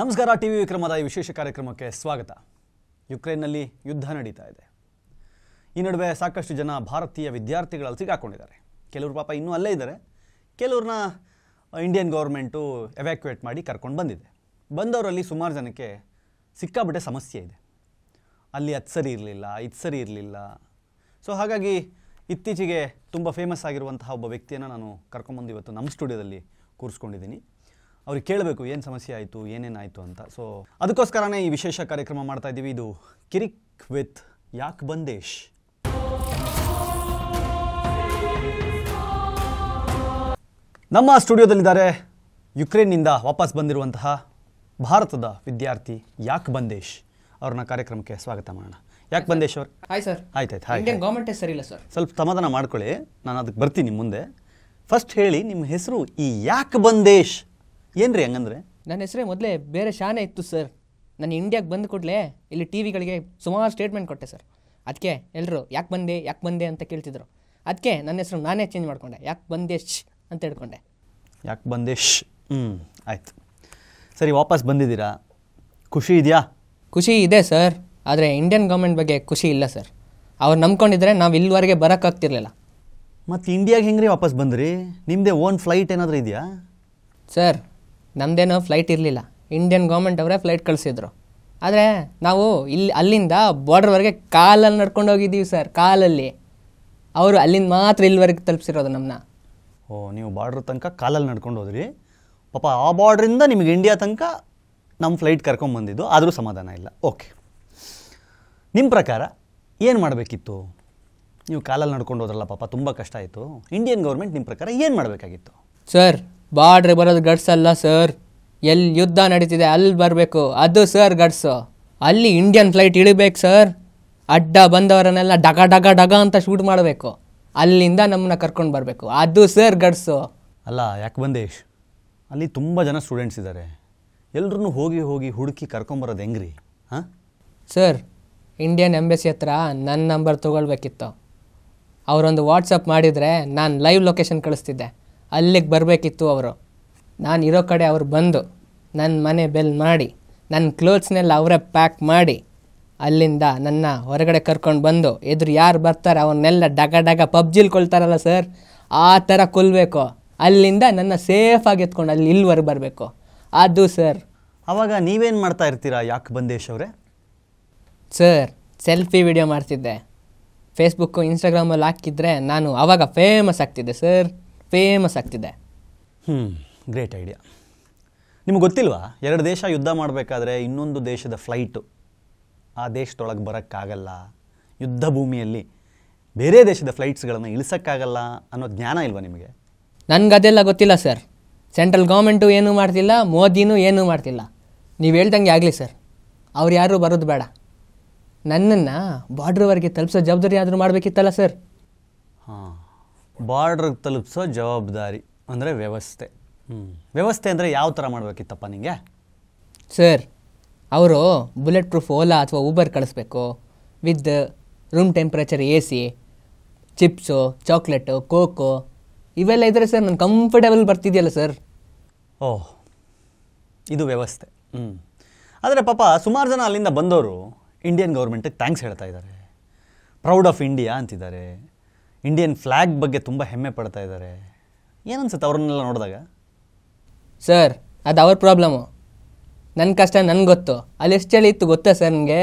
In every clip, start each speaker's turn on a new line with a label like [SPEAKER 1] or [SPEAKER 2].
[SPEAKER 1] ನಮಸ್ಕಾರ T V ವಿಕ್ರಮದ ಈ ವಿಶೇಷ ಕಾರ್ಯಕ್ರಮಕ್ಕೆ ಸ್ವಾಗತ. ಯುಕ್ರೇನ್ನಲ್ಲಿ ಯುದ್ಧ ನಡೀತಾ ಇದೆ. ಈ ನಡುವೆ ಸಾಕಷ್ಟು ಜನ ಭಾರತೀಯ ವಿದ್ಯಾರ್ಥಿಗಳಲ್ಲಿ ಸಿಗಾಕೊಂಡಿದ್ದಾರೆ ಕೆಲವರು ಪಾಪ ಇನ್ನೂ ಅಲ್ಲೇ ಇದ್ದಾರೆ. ಕೆಲವ್ರನ್ನ ಇಂಡಿಯನ್ ಗೌರ್ಮೆಂಟು ಎವ್ಯಾಕ್ಯುಯೇಟ್ ಮಾಡಿ ಕರ್ಕೊಂಡು ಬಂದಿದೆ. ಬಂದವರಲ್ಲಿ ಸುಮಾರು ಜನಕ್ಕೆ ಸಿಕ್ಕಾಬಿಟ್ಟೆ ಸಮಸ್ಯೆ ಇದೆ. ಅಲ್ಲಿ ಅದು ಸರಿ ಇರಲಿಲ್ಲ, ಇದು ಸರಿ ಇರಲಿಲ್ಲ. ಸೊ ಹಾಗಾಗಿ ಇತ್ತೀಚೆಗೆ ತುಂಬ ಫೇಮಸ್ ಆಗಿರುವಂತಹ ಒಬ್ಬ ವ್ಯಕ್ತಿಯನ್ನು ನಾನು ಕರ್ಕೊಂಬಂದು ಇವತ್ತು ನಮ್ಮ ಸ್ಟುಡಿಯೋದಲ್ಲಿ ಕೂರಿಸ್ಕೊಂಡಿದ್ದೀನಿ. ಅವ್ರಿಗೆ ಕೇಳಬೇಕು ಏನು ಸಮಸ್ಯೆ ಆಯಿತು ಏನೇನಾಯಿತು ಅಂತ. ಸೊ ಅದಕ್ಕೋಸ್ಕರನೇ ಈ ವಿಶೇಷ ಕಾರ್ಯಕ್ರಮ ಮಾಡ್ತಾ ಇದ್ದೀವಿ. ಇದು ಕಿರಿಕ್ ವಿತ್ ಯಾಕ್ ಬಂದೇಶ್? ನಮ್ಮ ಸ್ಟುಡಿಯೋದಲ್ಲಿದ್ದಾರೆ ಯುಕ್ರೇನ್ನಿಂದ ವಾಪಸ್ ಬಂದಿರುವಂತಹ ಭಾರತದ ವಿದ್ಯಾರ್ಥಿ ಯಾಕ್ ಬಂದೇಶ್? ಅವ್ರನ್ನ ಕಾರ್ಯಕ್ರಮಕ್ಕೆ ಸ್ವಾಗತ ಮಾಡೋಣ. ಯಾಕೆ ಬಂದೇಶ್ ಅವ್ರು?
[SPEAKER 2] ಹಾಯ್ ಸರ್
[SPEAKER 1] ಆಯ್ತಾಯ್ತು ಹಾಯ್
[SPEAKER 2] ಇಂಡಿಯನ್ ಗೌರ್ಮೆಂಟೇ ಸರಿ ಇಲ್ಲ ಸರ್
[SPEAKER 1] ಸ್ವಲ್ಪ ಸಮಾಧಾನ ಮಾಡ್ಕೊಳ್ಳಿ. ನಾನು ಅದಕ್ಕೆ ಬರ್ತೀನಿ ಮುಂದೆ. ಫಸ್ಟ್ ಹೇಳಿ ನಿಮ್ಮ ಹೆಸರು ಈ ಯಾಕ್ ಬಂದೇಶ್? ಏನ್ರಿ ಹಂಗಂದ್ರೆ?
[SPEAKER 2] ನನ್ನ ಹೆಸರೇ ಮೊದಲೇ ಬೇರೆ ಶಾನೆ ಇತ್ತು ಸರ್. ನಾನು ಇಂಡಿಯಾಗೆ ಬಂದು ಕೂಡಲೇ ಇಲ್ಲಿ ಟಿ ವಿಗಳಿಗೆ ಸುಮಾರು ಸ್ಟೇಟ್ಮೆಂಟ್ ಕೊಟ್ಟೆ ಸರ್. ಅದಕ್ಕೆ ಎಲ್ಲರೂ ಯಾಕೆ ಬಂದೆ ಯಾಕೆ ಬಂದೆ ಅಂತ ಕೇಳ್ತಿದ್ರು. ಅದಕ್ಕೆ ನನ್ನ ಹೆಸರು ನಾನೇ ಚೇಂಜ್ ಮಾಡ್ಕೊಂಡೆ. ಯಾಕೆ ಬಂದೆ ಶ್ ಅಂತ ಹೇಳ್ಕೊಂಡೆ.
[SPEAKER 1] ಯಾಕ್ ಬಂದೇಶ್ ಹ್ಞೂ ಆಯ್ತು. ಸರಿ ವಾಪಸ್ ಬಂದಿದ್ದೀರಾ? ಖುಷಿ ಇದೆಯಾ?
[SPEAKER 2] ಖುಷಿ ಇದೆ ಸರ್ ಆದರೆ ಇಂಡಿಯನ್ ಗೌರ್ಮೆಂಟ್ ಬಗ್ಗೆ ಖುಷಿ ಇಲ್ಲ ಸರ್. ಅವ್ರು ನಂಬ್ಕೊಂಡಿದ್ರೆ ನಾವು ಇಲ್ಲಿವರೆಗೆ ಬರೋಕ್ಕಾಗ್ತಿರ್ಲಿಲ್ಲ
[SPEAKER 1] ಮತ್ತು ಇಂಡಿಯಾಗೆ ಹೆಂಗ್ರಿ ವಾಪಸ್ ಬಂದ್ರಿ? ನಿಮ್ಮದೇ ಓನ್ ಫ್ಲೈಟ್ ಏನಾದರೂ ಇದೆಯಾ?
[SPEAKER 2] ಸರ್ ನಮ್ಮದೇನೋ ಫ್ಲೈಟ್ ಇರಲಿಲ್ಲ. ಇಂಡಿಯನ್ ಗೌರ್ಮೆಂಟ್ ಅವರೇ ಫ್ಲೈಟ್ ಕಳಿಸಿದ್ರು. ಆದರೆ ನಾವು ಇಲ್ಲಿ ಅಲ್ಲಿಂದ ಬಾರ್ಡ್ರವರೆಗೆ ಕಾಲಲ್ಲಿ ನಡ್ಕೊಂಡು ಹೋಗಿದ್ದೀವಿ ಸರ್ ಕಾಲಲ್ಲಿ. ಅವರು ಅಲ್ಲಿಂದ ಮಾತ್ರ ಇಲ್ಲಿವರೆಗೆ ತಲುಪಿಸಿರೋದು ನಮ್ಮನ್ನ
[SPEAKER 1] ಓ ನೀವು ಬಾರ್ಡ್ರ್ ತನಕ ಕಾಲಲ್ಲಿ ನಡ್ಕೊಂಡು ಹೋದ್ರಿ. ಪಾಪ ಆ ಬಾರ್ಡ್ರಿಂದ ನಿಮಗೆ ಇಂಡಿಯಾ ತನಕ ನಮ್ಮ ಫ್ಲೈಟ್ ಕರ್ಕೊಂಬಂದಿದ್ದು ಆದರೂ ಸಮಾಧಾನ ಇಲ್ಲ. ಓಕೆ ನಿಮ್ಮ ಪ್ರಕಾರ ಏನು ಮಾಡಬೇಕಿತ್ತು? ನೀವು ಕಾಲಲ್ಲಿ ನಡ್ಕೊಂಡು ಹೋದ್ರಲ್ಲ ಪಾಪ ತುಂಬ ಕಷ್ಟ ಆಯಿತು. ಇಂಡಿಯನ್ ಗೌರ್ಮೆಂಟ್ ನಿಮ್ಮ ಪ್ರಕಾರ ಏನು ಮಾಡಬೇಕಾಗಿತ್ತು?
[SPEAKER 2] ಸರ್ ಬಾರ್ಡ್ರ್ ಬರೋದು ಗಡ್ಸ್ ಅಲ್ಲ ಸರ್. ಎಲ್ಲಿ ಯುದ್ಧ ನಡೀತಿದೆ ಅಲ್ಲಿ ಬರಬೇಕು. ಅದು ಸರ್ ಗಡ್ಸು. ಅಲ್ಲಿ ಇಂಡಿಯನ್ ಫ್ಲೈಟ್ ಇಳಿಬೇಕು ಸರ್. ಅಡ್ಡ ಬಂದವರನ್ನೆಲ್ಲ ಡಗ ಡಗ ಡಗ ಅಂತ ಶೂಟ್ ಮಾಡಬೇಕು. ಅಲ್ಲಿಂದ ನಮ್ಮನ್ನ ಕರ್ಕೊಂಡು ಬರಬೇಕು. ಅದು ಸರ್ ಗಡ್ಸು.
[SPEAKER 1] ಅಲ್ಲ ಯಾಕೆ ಬಂದೇಶ್? ಅಲ್ಲಿ ತುಂಬ ಜನ ಸ್ಟೂಡೆಂಟ್ಸ್ ಇದ್ದಾರೆ ಎಲ್ಲರೂ ಹೋಗಿ ಹೋಗಿ ಹುಡುಕಿ ಕರ್ಕೊಂಬರೋದು ಹೆಂಗ್ರಿ? ಹಾಂ?
[SPEAKER 2] ಸರ್ ಇಂಡಿಯನ್ ಎಂಬೆಸಿ ಹತ್ರ ನನ್ನ ನಂಬರ್ ತೊಗೊಳ್ಬೇಕಿತ್ತು. ಅವರೊಂದು ವಾಟ್ಸಪ್ ಮಾಡಿದರೆ ನಾನು ಲೈವ್ ಲೊಕೇಶನ್ ಕಳಿಸ್ತಿದ್ದೆ. ಅಲ್ಲಿಗೆ ಬರಬೇಕಿತ್ತು ಅವರು. ನಾನು ಇರೋ ಕಡೆ ಅವ್ರು ಬಂದು ನನ್ನ ಮನೆ ಬೆಲ್ ಮಾಡಿ ನನ್ನ ಕ್ಲೋತ್ಸ್ನೆಲ್ಲ ಅವರೇ ಪ್ಯಾಕ್ ಮಾಡಿ ಅಲ್ಲಿಂದ ನನ್ನ ಹೊರಗಡೆ ಕರ್ಕೊಂಡು ಬಂದು ಎದುರು ಯಾರು ಬರ್ತಾರೆ ಅವನ್ನೆಲ್ಲ ಡಗ ಡಗ ಪಬ್ಜಿಲ್ ಕೊಳ್ತಾರಲ್ಲ ಸರ್ ಆ ಥರ ಕೊಲ್ಲಬೇಕು ಅಲ್ಲಿಂದ ನನ್ನ ಸೇಫಾಗಿ ಎತ್ಕೊಂಡು ಅಲ್ಲಿ ಇಲ್ಲಿವರೆಗೆ ಬರಬೇಕು. ಅದು ಸರ್.
[SPEAKER 1] ಆವಾಗ ನೀವೇನು ಮಾಡ್ತಾ ಇರ್ತೀರಾ ಯಾಕೆ ಬಂದೇಶ್ ಅವರೇ?
[SPEAKER 2] ಸರ್ ಸೆಲ್ಫಿ ವಿಡಿಯೋ ಮಾಡ್ತಿದ್ದೆ. ಫೇಸ್ಬುಕ್ಕು ಇನ್ಸ್ಟಾಗ್ರಾಮಲ್ಲಿ ಹಾಕಿದ್ರೆ ನಾನು ಆವಾಗ ಫೇಮಸ್ ಆಗ್ತಿದ್ದೆ ಸರ್. ಫೇಮಸ್ ಆಗ್ತಿದೆ.
[SPEAKER 1] ಹ್ಞೂ ಗ್ರೇಟ್ ಐಡಿಯಾ ನಿಮ್ಗೆ ಗೊತ್ತಿಲ್ವಾ? ಎರಡು ದೇಶ ಯುದ್ಧ ಮಾಡಬೇಕಾದ್ರೆ ಇನ್ನೊಂದು ದೇಶದ ಫ್ಲೈಟು ಆ ದೇಶದೊಳಗೆ ಬರೋಕ್ಕಾಗಲ್ಲ. ಯುದ್ಧ ಭೂಮಿಯಲ್ಲಿ ಬೇರೆ ದೇಶದ ಫ್ಲೈಟ್ಸ್ಗಳನ್ನು ಇಳಿಸೋಕ್ಕಾಗಲ್ಲ ಅನ್ನೋ ಜ್ಞಾನ ಇಲ್ವಾ ನಿಮಗೆ?
[SPEAKER 2] ನನಗೆ ಅದೆಲ್ಲ ಗೊತ್ತಿಲ್ಲ ಸರ್. ಸೆಂಟ್ರಲ್ ಗೌರ್ಮೆಂಟು ಏನೂ ಮಾಡ್ತಿಲ್ಲ ಮೋದಿನೂ ಏನೂ ಮಾಡ್ತಿಲ್ಲ. ನೀವು ಹೇಳ್ದಂಗೆ ಆಗಲಿ ಸರ್. ಅವ್ರು ಯಾರೂ ಬರೋದು ಬೇಡ. ನನ್ನನ್ನು ಬಾರ್ಡ್ರವರೆಗೆ ತಲುಪಿಸೋ ಜವಾಬ್ದಾರಿ ಆದರೂ ಮಾಡಬೇಕಿತ್ತಲ್ಲ ಸರ್.
[SPEAKER 1] ಬಾರ್ಡ್ರಿಗೆ ತಲುಪಿಸೋ ಜವಾಬ್ದಾರಿ ಅಂದರೆ ವ್ಯವಸ್ಥೆ. ಹ್ಞೂ ವ್ಯವಸ್ಥೆ ಅಂದರೆ ಯಾವ ಥರ ಮಾಡಬೇಕಿತ್ತಪ್ಪ ನಿಮಗೆ
[SPEAKER 2] ಸರ್ ಅವರು ಬುಲೆಟ್ ಪ್ರೂಫ್ ಓಲಾ ಅಥವಾ ಊಬರ್ ಕಳಿಸ್ಬೇಕು. With room temperature A C chips chocolate cocoa ಇವೆಲ್ಲ ಇದ್ದರೆ ಸರ್ ನಾನು ಕಂಫರ್ಟೇಬಲ್ ಬರ್ತಿದೆಯಲ್ಲ ಸರ್.
[SPEAKER 1] ಓಹ್ ಇದು ವ್ಯವಸ್ಥೆ. ಹ್ಞೂ ಆದರೆ ಪಾಪ ಸುಮಾರು ಜನ ಅಲ್ಲಿಂದ ಬಂದವರು ಇಂಡಿಯನ್ ಗೌರ್ಮೆಂಟಿಗೆ ಥ್ಯಾಂಕ್ಸ್ ಹೇಳ್ತಾ ಇದ್ದಾರೆ. ಪ್ರೌಡ್ ಆಫ್ ಇಂಡಿಯಾ ಅಂತಿದ್ದಾರೆ. ಇಂಡಿಯನ್ ಫ್ಲ್ಯಾಗ್ ಬಗ್ಗೆ ತುಂಬ ಹೆಮ್ಮೆ ಪಡ್ತಾ ಇದ್ದಾರೆ. ಏನನ್ಸುತ್ತೆ ಅವ್ರನ್ನೆಲ್ಲ ನೋಡಿದಾಗ?
[SPEAKER 2] ಸರ್ ಅದು ಅವ್ರ ಪ್ರಾಬ್ಲಮ್ಮು ನನ್ನ ಕಷ್ಟ ನನಗೆ ಗೊತ್ತು. ಅಲ್ಲಿ ಎಷ್ಟು ಚಳಿ ಇತ್ತು ಗೊತ್ತಾ ಸರ್ ನನಗೆ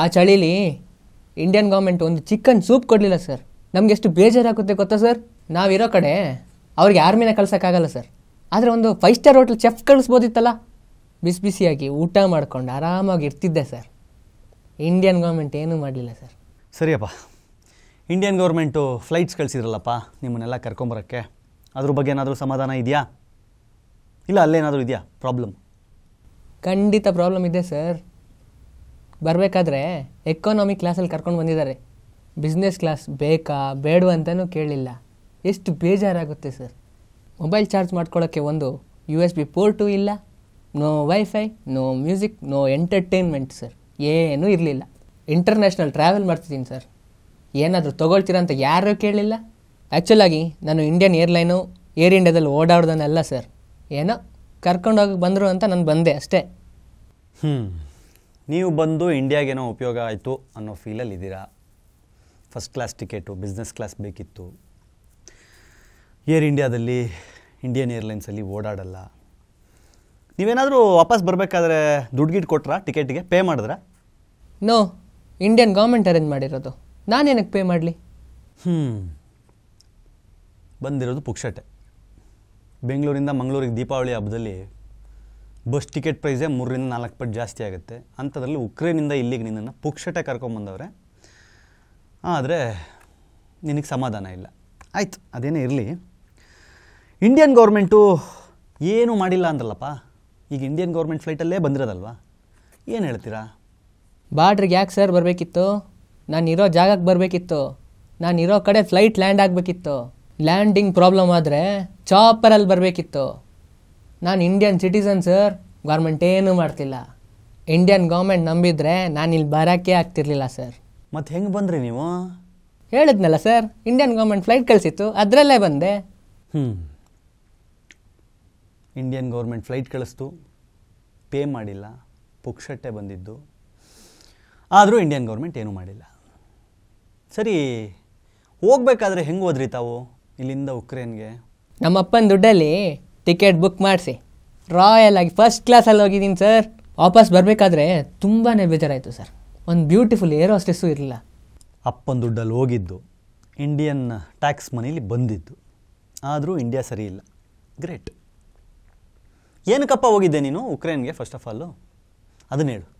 [SPEAKER 2] ಆ ಚಳೀಲಿ ಇಂಡಿಯನ್ ಗೌರ್ಮೆಂಟ್ ಒಂದು ಚಿಕನ್ ಸೂಪ್ ಕೊಡಲಿಲ್ಲ ಸರ್ ನಮ್ಗೆ ಎಷ್ಟು ಬೇಜಾರಾಗುತ್ತೆ ಗೊತ್ತಾ ಸರ್ ನಾವಿರೋ ಕಡೆ ಅವ್ರಿಗೆ ಆರ್ಮಿನ ಕಳ್ಸೋಕ್ಕಾಗಲ್ಲ ಸರ್ ಆದರೆ ಒಂದು ಫೈವ್ ಸ್ಟಾರ್ ಹೋಟ್ಲ್ ಚೆಫ್ ಕಳಿಸ್ಬೋದಿತ್ತಲ್ಲ? ಬಿಸಿ ಬಿಸಿಯಾಗಿ ಊಟ ಮಾಡ್ಕೊಂಡು ಆರಾಮಾಗಿ ಇರ್ತಿದ್ದೆ ಸರ್ ಇಂಡಿಯನ್ ಗೌರ್ಮೆಂಟ್ ಏನೂ ಮಾಡಲಿಲ್ಲ ಸರ್
[SPEAKER 1] ಸರಿಯಪ್ಪ. ಇಂಡಿಯನ್ ಗೌರ್ಮೆಂಟು ಫ್ಲೈಟ್ಸ್ ಕಳಿಸಿದ್ರಲ್ಲಪ್ಪ, ನಿಮ್ಮನ್ನೆಲ್ಲ ಕರ್ಕೊಂಬರೋಕ್ಕೆ. ಅದ್ರ ಬಗ್ಗೆ ಏನಾದರೂ ಸಮಾಧಾನ ಇದೆಯಾ? ಇಲ್ಲ ಅಲ್ಲೇನಾದರೂ ಇದೆಯಾ? ಪ್ರಾಬ್ಲಮ್
[SPEAKER 2] ಖಂಡಿತ ಪ್ರಾಬ್ಲಮ್ ಇದೆ ಸರ್ ಬರಬೇಕಾದ್ರೆ ಎಕಾನಮಿ ಕ್ಲಾಸಲ್ಲಿ ಕರ್ಕೊಂಡು ಬಂದಿದ್ದಾರೆ. ಬಿಸ್ನೆಸ್ ಕ್ಲಾಸ್ ಬೇಕಾ ಬೇಡ ಅಂತಲೂ ಕೇಳಿಲ್ಲ. ಎಷ್ಟು ಬೇಜಾರಾಗುತ್ತೆ ಸರ್ ಮೊಬೈಲ್ ಚಾರ್ಜ್ ಮಾಡ್ಕೊಳ್ಳೋಕ್ಕೆ ಒಂದು ಯು ಎಸ್ ಬಿ ಪೋರ್ಟು ಇಲ್ಲ. No wifi no music no entertainment sir ಏನೂ ಇರಲಿಲ್ಲ. ಇಂಟರ್ನ್ಯಾಷನಲ್ ಟ್ರಾವೆಲ್ ಮಾಡ್ತಿದ್ದೀನಿ ಸರ್ ಏನಾದರೂ ತೊಗೊಳ್ತೀರಾ ಅಂತ ಯಾರೂ ಕೇಳಲಿಲ್ಲ ಆ್ಯಕ್ಚುಲಾಗಿ ನಾನು ಇಂಡಿಯನ್ ಏರ್ಲೈನು ಏರ್ ಇಂಡಿಯಾದಲ್ಲಿ ಓಡಾಡ್ದನಲ್ಲ ಸರ್ ಏನೋ ಕರ್ಕೊಂಡೋಗಿ ಬಂದರು ಅಂತ ನಾನು ಬಂದೆ ಅಷ್ಟೇ.
[SPEAKER 1] ಹ್ಞೂ ನೀವು ಬಂದು ಇಂಡಿಯಾಗೇನೋ ಉಪಯೋಗ ಆಯಿತು ಅನ್ನೋ ಫೀಲಲ್ಲಿ ಇದ್ದೀರಾ? First class ticket business class ಬೇಕಿತ್ತು. ಏರ್ ಇಂಡಿಯಾದಲ್ಲಿ ಇಂಡಿಯನ್ ಏರ್ಲೈನ್ಸಲ್ಲಿ ಓಡಾಡಲ್ಲ. ನೀವೇನಾದರೂ ವಾಪಸ್ ಬರಬೇಕಾದ್ರೆ ದುಡ್ಡು ಗಿಡ್ ಕೊಟ್ರಾ? ಟಿಕೆಟಿಗೆ ಪೇ ಮಾಡಿದ್ರಾ?
[SPEAKER 2] ನೋ ಇಂಡಿಯನ್ ಗೌರ್ಮೆಂಟ್ ಅರೇಂಜ್ ಮಾಡಿರೋದು. ನಾನೇನಕ್ಕೆ ಪೇ ಮಾಡಲಿ?
[SPEAKER 1] ಹ್ಞೂ ಬಂದಿರೋದು ಪುಕ್ಷಟೆ ಬೆಂಗಳೂರಿಂದ ಮಂಗಳೂರಿಗೆ ದೀಪಾವಳಿ ಹಬ್ಬದಲ್ಲಿ ಬಸ್ ಟಿಕೆಟ್ ಪ್ರೈಸೇ ಮೂರರಿಂದ ನಾಲ್ಕು ಪಟ್ಟು ಜಾಸ್ತಿ ಆಗುತ್ತೆ. ಅಂಥದ್ರಲ್ಲಿ ಉಕ್ರೇನಿಂದ ಇಲ್ಲಿಗೆ ನಿನ್ನನ್ನು ಪುಕ್ಷಟೆ ಕರ್ಕೊಂಬಂದವ್ರೆ ಆದರೆ ನಿನಗೆ ಸಮಾಧಾನ ಇಲ್ಲ. ಆಯಿತು ಅದೇನೇ ಇರಲಿ. ಇಂಡಿಯನ್ ಗೌರ್ಮೆಂಟು ಏನೂ ಮಾಡಿಲ್ಲ ಅಂದ್ರಲ್ಲಪ್ಪ. ಈಗ ಇಂಡಿಯನ್ ಗೌರ್ಮೆಂಟ್ ಫ್ಲೈಟಲ್ಲೇ ಬಂದಿರೋದಲ್ವಾ? ಏನು ಹೇಳ್ತೀರಾ?
[SPEAKER 2] ಬಾರ್ಡ್ರಿಗೆ ಯಾಕೆ ಸರ್ ಬರಬೇಕಿತ್ತು? ನಾನು ಇರೋ ಜಾಗಕ್ಕೆ ಬರಬೇಕಿತ್ತು. ನಾನು ಇರೋ ಕಡೆ ಫ್ಲೈಟ್ ಲ್ಯಾಂಡ್ ಆಗಬೇಕಿತ್ತು. ಲ್ಯಾಂಡಿಂಗ್ ಪ್ರಾಬ್ಲಮ್ ಆದರೆ ಚಾಪರಲ್ಲಿ ಬರಬೇಕಿತ್ತು. ನಾನು ಇಂಡಿಯನ್ ಸಿಟಿಸನ್ ಸರ್ ಗೌರ್ಮೆಂಟ್ ಏನೂ ಮಾಡ್ತಿಲ್ಲ. ಇಂಡಿಯನ್ ಗೌರ್ಮೆಂಟ್ ನಂಬಿದರೆ ನಾನು ಇಲ್ಲಿ ಬರೋಕ್ಕೆ ಆಗ್ತಿರ್ಲಿಲ್ಲ ಸರ್
[SPEAKER 1] ಮತ್ತು ಹೆಂಗೆ ಬಂದ್ರಿ ನೀವು?
[SPEAKER 2] ಹೇಳಿದ್ನಲ್ಲ ಸರ್ ಇಂಡಿಯನ್ ಗೌರ್ಮೆಂಟ್ ಫ್ಲೈಟ್ ಕಳಿಸಿತ್ತು. ಅದರಲ್ಲೇ ಬಂದೆ.
[SPEAKER 1] ಹ್ಞೂ ಇಂಡಿಯನ್ ಗೌರ್ಮೆಂಟ್ ಫ್ಲೈಟ್ ಕಳಿಸ್ತು. ಪೇ ಮಾಡಿಲ್ಲ. ಪುಕ್ಷಟ್ಟೆ ಬಂದಿದ್ದು. ಆದರೂ ಇಂಡಿಯನ್ ಗೌರ್ಮೆಂಟ್ ಏನೂ ಮಾಡಿಲ್ಲ. ಸರಿ ಹೋಗ್ಬೇಕಾದ್ರೆ ಹೆಂಗೆ ಹೋದ್ರಿ ತಾವು ಇಲ್ಲಿಂದ ಉಕ್ರೇನ್ಗೆ?
[SPEAKER 2] ನಮ್ಮಪ್ಪನ ದುಡ್ಡಲ್ಲಿ ಟಿಕೆಟ್ ಬುಕ್ ಮಾಡಿಸಿ. ರಾಯಲ್ ಆಗಿ ಫಸ್ಟ್ ಕ್ಲಾಸಲ್ಲಿ ಹೋಗಿದ್ದೀನಿ ಸರ್. ವಾಪಸ್ ಬರಬೇಕಾದ್ರೆ ತುಂಬಾ ಬೇಜಾರಾಯಿತು ಸರ್. ಒಂದು ಬ್ಯೂಟಿಫುಲ್ ಏರೋ ಸ್ಟೆಸ್ಸು ಇರಲಿಲ್ಲ.
[SPEAKER 1] ಅಪ್ಪನ ದುಡ್ಡಲ್ಲಿ ಹೋಗಿದ್ದು ಇಂಡಿಯನ್ ಟ್ಯಾಕ್ಸ್ ಮನೇಲಿ ಬಂದಿದ್ದು. ಆದರೂ ಇಂಡಿಯಾ ಸರಿ ಇಲ್ಲ. ಗ್ರೇಟ್ ಏನಕ್ಕಪ್ಪ ಹೋಗಿದ್ದೆ ನೀನು ಉಕ್ರೇನ್ಗೆ ಫಸ್ಟ್ ಆಫ್ ಆಲು ಅದನ್ನ ಹೇಳು.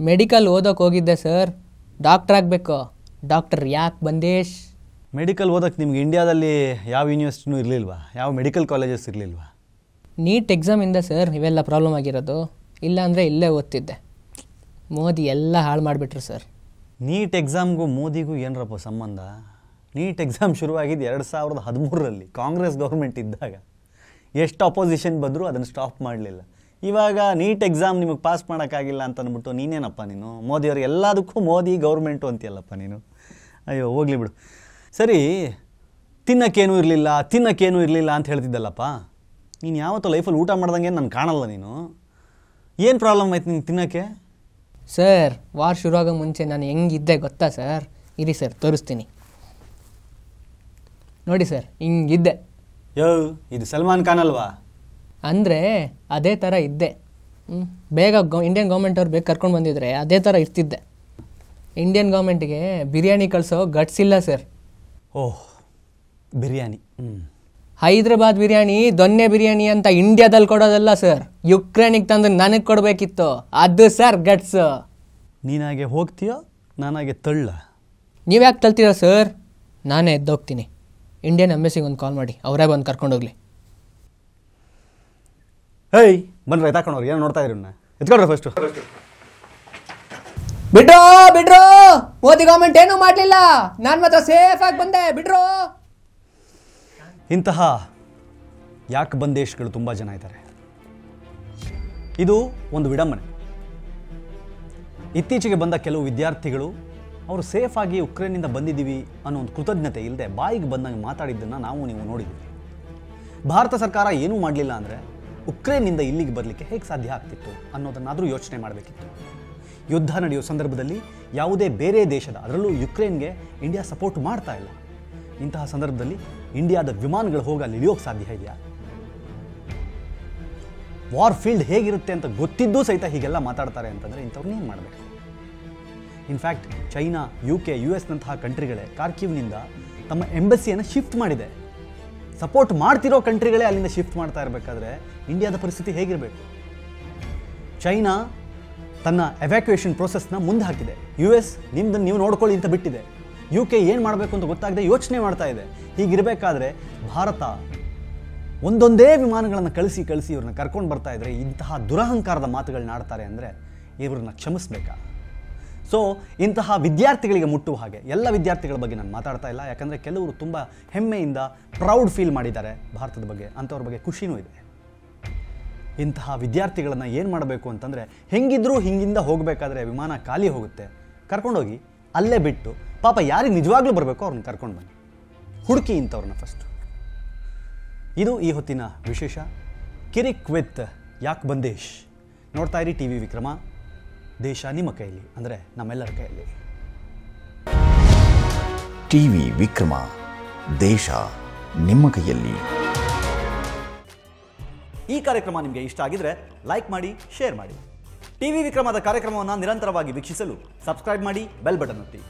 [SPEAKER 2] ಮೆಡಿಕಲ್ ಓದೋಕೆ ಹೋಗಿದ್ದೆ ಸರ್. ಡಾಕ್ಟ್ರ್ ಆಗಬೇಕು. ಡಾಕ್ಟರ್ ಯಾಕೆ ಬಂದೇಶ್?
[SPEAKER 1] ಮೆಡಿಕಲ್ ಓದಕ್ಕೆ ನಿಮ್ಗೆ ಇಂಡಿಯಾದಲ್ಲಿ ಯಾವ ಯೂನಿವರ್ಸಿಟಿನೂ ಇರಲಿಲ್ವಾ? ಯಾವ ಮೆಡಿಕಲ್ ಕಾಲೇಜಸ್ ಇರಲಿಲ್ವಾ?
[SPEAKER 2] ನೀಟ್ ಎಕ್ಸಾಮಿಂದ ಸರ್ ಇವೆಲ್ಲ ಪ್ರಾಬ್ಲಮ್ ಆಗಿರೋದು. ಇಲ್ಲಾಂದರೆ ಇಲ್ಲೇ ಓದ್ತಿದ್ದೆ. ಮೋದಿ ಎಲ್ಲ ಹಾಳು ಮಾಡಿಬಿಟ್ರು ಸರ್.
[SPEAKER 1] ನೀಟ್ ಎಕ್ಸಾಮ್ಗೂ ಮೋದಿಗೂ ಏನರಪ್ಪ ಸಂಬಂಧ? ನೀಟ್ ಎಕ್ಸಾಮ್ ಶುರುವಾಗಿದ್ದು ಎರಡು ಸಾವಿರದ ಹದಿಮೂರರಲ್ಲಿ ಕಾಂಗ್ರೆಸ್ ಗೌರ್ಮೆಂಟ್ ಇದ್ದಾಗ. ಎಷ್ಟು ಅಪೋಸಿಷನ್ ಬಂದರೂ ಅದನ್ನು ಸ್ಟಾಪ್ ಮಾಡಲಿಲ್ಲ. ಇವಾಗ ನೀಟ್ ಎಕ್ಸಾಮ್ ನಿಮಗೆ ಪಾಸ್ ಮಾಡೋಕ್ಕಾಗಿಲ್ಲ ಅಂತ ಅಂದ್ಬಿಟ್ಟು ನೀನೇನಪ್ಪ ನೀನು? ಮೋದಿಯವರು ಎಲ್ಲದಕ್ಕೂ ಮೋದಿ ಗೌರ್ಮೆಂಟು ಅಂತೀಯಲ್ಲಪ್ಪ ನೀನು? ಅಯ್ಯೋ ಹೋಗ್ಲಿ ಬಿಡು. ಸರಿ ತಿನ್ನಕ್ಕೇನೂ ಇರಲಿಲ್ಲ ತಿನ್ನೋಕ್ಕೇನೂ ಇರಲಿಲ್ಲ ಅಂತ ಹೇಳ್ತಿದ್ದಲ್ಲಪ್ಪ. ನೀನು ಯಾವತ್ತೂ ಲೈಫಲ್ಲಿ ಊಟ ಮಾಡ್ದಂಗೆ ನಾನು ಕಾಣಲ್ಲ ನೀನು? ಏನು ಪ್ರಾಬ್ಲಮ್ ಆಯ್ತು ನಿಂಗೆ ತಿನ್ನೋಕ್ಕೆ?
[SPEAKER 2] ಸರ್ ವಾರ್ ಶುರುವಾಗೋ ಮುಂಚೆ ನಾನು ಹೆಂಗಿದ್ದೆ ಗೊತ್ತಾ ಸರ್ ಇರಿ ಸರ್ ತೋರಿಸ್ತೀನಿ. ನೋಡಿ ಸರ್ ಹಿಂಗಿದ್ದೆ.
[SPEAKER 1] ಯೋ ಇದು ಸಲ್ಮಾನ್ ಖಾನ್ ಅಲ್ವಾ?
[SPEAKER 2] ಅಂದರೆ ಅದೇ ಥರ ಇದ್ದೆ. ಹ್ಞೂ ಬೇಗ ಗೌ ಇಂಡಿಯನ್ ಗೌರ್ಮೆಂಟ್ ಅವ್ರು ಬೇಗ ಕರ್ಕೊಂಡು ಬಂದಿದ್ರೆ ಅದೇ ಥರ ಇರ್ತಿದ್ದೆ. ಇಂಡಿಯನ್ ಗೌರ್ಮೆಂಟ್ಗೆ ಬಿರಿಯಾನಿ ಕಳಿಸೋ ಗಟ್ಸ್ ಇಲ್ಲ ಸರ್
[SPEAKER 1] ಓಹ್ ಬಿರಿಯಾನಿ. ಹ್ಞೂ
[SPEAKER 2] ಹೈದ್ರಾಬಾದ್ ಬಿರಿಯಾನಿ ದೊನ್ನೆ ಬಿರಿಯಾನಿ ಅಂತ ಇಂಡಿಯಾದಲ್ಲಿ ಕೊಡೋದಲ್ಲ ಸರ್ ಯುಕ್ರೇನಿಗೆ ತಂದು ನನಗೆ ಕೊಡಬೇಕಿತ್ತು. ಅದು ಸರ್ ಗಟ್ಸ್
[SPEAKER 1] ನೀನಾಗೆ ಹೋಗ್ತೀಯೋ ನಾನಾಗೆ ತಳ್ಳ?
[SPEAKER 2] ನೀವು ಯಾಕೆ ತಲ್ತೀರ ಸರ್ ನಾನೇ ಎದ್ದೋಗ್ತೀನಿ. ಇಂಡಿಯನ್ ಎಂಬೆಸಿಗೆ ಒಂದು ಕಾಲ್ ಮಾಡಿ. ಅವರೇ ಬಂದು ಕರ್ಕೊಂಡೋಗ್ಲಿ
[SPEAKER 1] ಹೇಯ್ ಬನ್ರಿ ತಕೊಂಡವ್ರು ಏನು ನೋಡ್ತಾ ಇದ್ರಿ ಎತ್ಕೊಳ್ರಿ ಫಸ್ಟು
[SPEAKER 2] ಬಿಡ್ರೋ ಬಿಡ್ರೋ, ಮೋದಿ ಗೌರ್ಮೆಂಟ್ ಏನೂ ಮಾಡಲಿಲ್ಲ. ನಾನು ಮಾತ್ರ ಸೇಫ್ ಆಗಿ ಬಂದೆ, ಬಿಡ್ರೋ.
[SPEAKER 1] ಇಂತಹ ಯಾಕೆ ಬಂದೇಶ್ಗಳು ತುಂಬ ಜನ ಇದ್ದಾರೆ? ಇದು ಒಂದು ವಿಡಂಬನೆ. ಇತ್ತೀಚೆಗೆ ಬಂದ ಕೆಲವು ವಿದ್ಯಾರ್ಥಿಗಳು ಅವರು ಸೇಫಾಗಿ ಉಕ್ರೇನಿಂದ ಬಂದಿದ್ದೀವಿ ಅನ್ನೋ ಒಂದು ಕೃತಜ್ಞತೆ ಇಲ್ಲದೆ ಬಾಯಿಗೆ ಬಂದಂಗೆ ಮಾತಾಡಿದ್ದನ್ನು ನಾವು ನೀವು ನೋಡಿದ್ದೀವಿ ಭಾರತ ಸರ್ಕಾರ ಏನೂ ಮಾಡಲಿಲ್ಲ ಅಂದರೆ ಉಕ್ರೇನ್ನಿಂದ ಇಲ್ಲಿಗೆ ಬರಲಿಕ್ಕೆ ಹೇಗೆ ಸಾಧ್ಯ ಆಗ್ತಿತ್ತು ಅನ್ನೋದನ್ನಾದರೂ ಯೋಚನೆ ಮಾಡಬೇಕಿತ್ತು. ಯುದ್ಧ ನಡೆಯೋ ಸಂದರ್ಭದಲ್ಲಿ ಯಾವುದೇ ಬೇರೆ ದೇಶದ, ಅದರಲ್ಲೂ ಯುಕ್ರೇನ್ಗೆ ಇಂಡಿಯಾ ಸಪೋರ್ಟ್ ಮಾಡ್ತಾ ಇಲ್ಲ. ಇಂತಹ ಸಂದರ್ಭದಲ್ಲಿ ಇಂಡಿಯಾದ ವಿಮಾನಗಳು ಹೋಗಿ ಅಲ್ಲಿ ಇಳಿಯೋಕೆ ಸಾಧ್ಯ ಇದೆಯಾ? ವಾರ್ ಫೀಲ್ಡ್ ಹೇಗಿರುತ್ತೆ ಅಂತ ಗೊತ್ತಿದ್ದೂ ಸಹಿತ ಹೀಗೆಲ್ಲ ಮಾತಾಡ್ತಾರೆ ಅಂತಂದರೆ ಇಂಥವ್ರನ್ನೇನು ಮಾಡಬೇಕು? In fact China U K U ಎಸ್ನಂತಹ ಕಂಟ್ರಿಗಳೇ ಕಾರ್ಕಿವ್ನಿಂದ ತಮ್ಮ ಎಂಬಸಿಯನ್ನು ಶಿಫ್ಟ್ ಮಾಡಿದೆ. ಸಪೋರ್ಟ್ ಮಾಡ್ತಿರೋ ಕಂಟ್ರಿಗಳೇ ಅಲ್ಲಿಂದ ಶಿಫ್ಟ್ ಮಾಡ್ತಾ ಇರಬೇಕಾದ್ರೆ ಇಂಡಿಯಾದ ಪರಿಸ್ಥಿತಿ ಹೇಗಿರಬೇಕು? ಚೈನಾ ತನ್ನ ಎವ್ಯಾಕ್ಯುಯೇಷನ್ ಪ್ರೋಸೆಸ್ನ ಮುಂದೆ ಹಾಕಿದೆ. ಯು ಎಸ್ ನಿಮ್ದನ್ನು ನೀವು ನೋಡ್ಕೊಳ್ಳಿ ಅಂತ ಬಿಟ್ಟಿದೆ. ಯು ಕೆ ಏನು ಮಾಡಬೇಕು ಅಂತ ಗೊತ್ತಾಗದೆ ಯೋಚನೆ ಮಾಡ್ತಾ ಇದೆ. ಹೀಗಿರಬೇಕಾದ್ರೆ ಭಾರತ ಒಂದೊಂದೇ ವಿಮಾನಗಳನ್ನು ಕಳಿಸಿ ಕಳಿಸಿ ಇವ್ರನ್ನ ಕರ್ಕೊಂಡು ಬರ್ತಾ ಇದ್ರೆ ಇಂತಹ ದುರಹಂಕಾರದ ಮಾತುಗಳನ್ನ ಆಡ್ತಾರೆ ಅಂದರೆ ಇವ್ರನ್ನ ಕ್ಷಮಿಸ್ಬೇಕಾ? ಸೊ ಇಂತಹ ವಿದ್ಯಾರ್ಥಿಗಳಿಗೆ ಮುಟ್ಟುವ ಹಾಗೆ ಎಲ್ಲ ವಿದ್ಯಾರ್ಥಿಗಳ ಬಗ್ಗೆ ನಾನು ಮಾತಾಡ್ತಾ ಇಲ್ಲ. ಯಾಕಂದರೆ ಕೆಲವರು ತುಂಬ ಹೆಮ್ಮೆಯಿಂದ ಪ್ರೌಡ್ ಫೀಲ್ ಮಾಡಿದ್ದಾರೆ ಭಾರತದ ಬಗ್ಗೆ. ಅಂಥವ್ರ ಬಗ್ಗೆ ಖುಷಿನೂ ಇದೆ. ಇಂತಹ ವಿದ್ಯಾರ್ಥಿಗಳನ್ನು ಏನು ಮಾಡಬೇಕು ಅಂತಂದರೆ ಹೆಂಗಿದ್ರೂ ಹಿಂಗಿಂದ ಹೋಗಬೇಕಾದ್ರೆ ವಿಮಾನ ಖಾಲಿ ಹೋಗುತ್ತೆ. ಕರ್ಕೊಂಡೋಗಿ ಅಲ್ಲೇ ಬಿಟ್ಟು ಪಾಪ ಯಾರಿಗೆ ನಿಜವಾಗ್ಲೂ ಬರಬೇಕು ಅವ್ರನ್ನ ಕರ್ಕೊಂಡು ಬನ್ನಿ. ಹುಡುಕಿ ಇಂಥವ್ರನ್ನ ಫಸ್ಟು ಇದು ಈ ಹೊತ್ತಿನ ವಿಶೇಷ ಕಿರಿಕ್ ವಿತ್ ಯಾಕ್ ಬಂದೇಶ್. ನೋಡ್ತಾ ಇರಿ ಟಿ ವಿ ವಿಕ್ರಮ. ದೇಶ ನಿಮ್ಮ ಕೈಯಲ್ಲಿ ಅಂದರೆ ನಮ್ಮೆಲ್ಲರ ಕೈಯಲ್ಲಿ.
[SPEAKER 3] ಟಿವಿ ವಿಕ್ರಮ ದೇಶ ನಿಮ್ಮ ಕೈಯಲ್ಲಿ.
[SPEAKER 1] ಈ ಕಾರ್ಯಕ್ರಮ ನಿಮಗೆ ಇಷ್ಟ ಆಗಿದ್ರೆ ಲೈಕ್ ಮಾಡಿ ಶೇರ್ ಮಾಡಿ. ಟಿ ವಿ ವಿಕ್ರಮದ ಕಾರ್ಯಕ್ರಮವನ್ನು ನಿರಂತರವಾಗಿ ವೀಕ್ಷಿಸಲು ಸಬ್ಸ್ಕ್ರೈಬ್ ಮಾಡಿ ಬೆಲ್ ಬಟನ್ ಒತ್ತಿ.